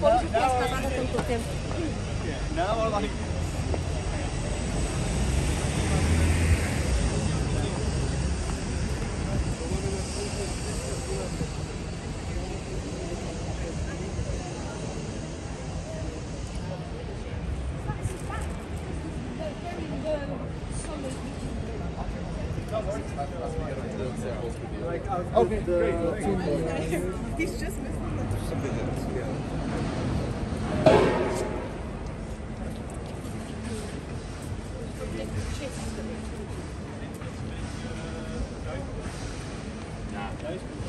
por isso que as casadas tanto tempo. Now, like, Like, I'll okay, the, He's just missing Ja, juist.